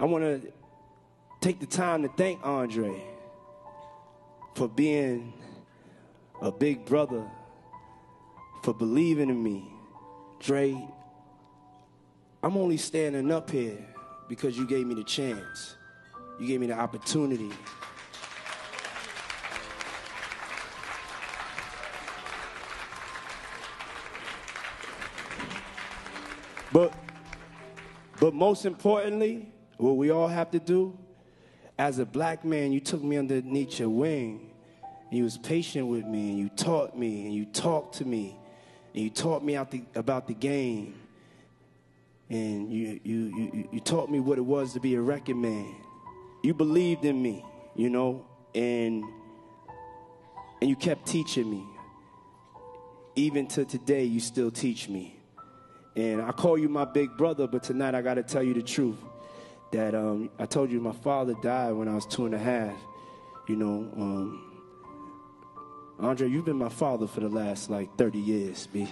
I want to take the time to thank Andre for being a big brother, for believing in me. Dre, I'm only standing up here because you gave me the chance. You gave me the opportunity. But but most importantly, what we all have to do, as a black man, you took me underneath your wing. You was patient with me, and you taught me, and you talked to me, and you taught me the, about the game. And you, you, you, you taught me what it was to be a record man. You believed in me, you know, and, and you kept teaching me. Even to today, you still teach me. And I call you my big brother, but tonight I got to tell you the truth. That um, I told you my father died when I was two and a half. You know, um, Andre, you've been my father for the last like 30 years, B.